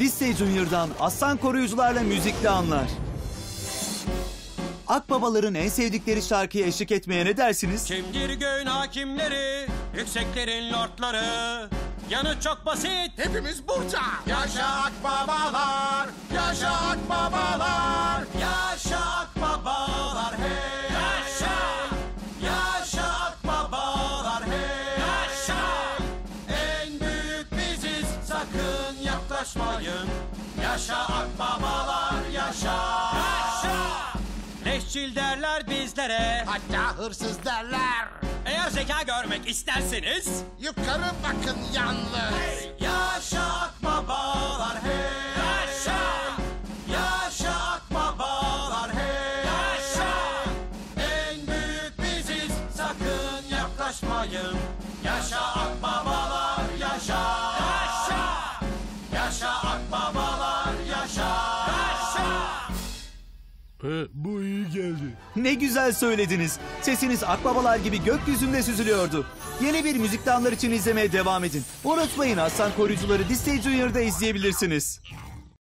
Disney Junior'dan aslan koruyucularla müzikli anlar. Akbabaların en sevdikleri şarkıya eşlik etmeye ne dersiniz? Kimdir göğün hakimleri, yükseklerin lordları. Yanı çok basit. Hepimiz burada. Yaşa akbabalar, sakın yaklaşmayın. Yaşa akbabalar yaşa. Yaşa. Leşçil derler bizlere. Hatta hırsız derler. Eğer zeka görmek isterseniz. Yukarı bakın yalnız. Yaşa akbabalar hey. Yaşa. Yaşa akbabalar hey. Yaşa. En büyük biziz sakın yaklaşmayın. Yaşa akbabalar bu iyi geldi. Ne güzel söylediniz. Sesiniz akbabalar gibi gökyüzünde süzülüyordu. Yeni bir müzikli anlar için izlemeye devam edin. Unutmayın aslan koruyucuları Disney Junior'da izleyebilirsiniz.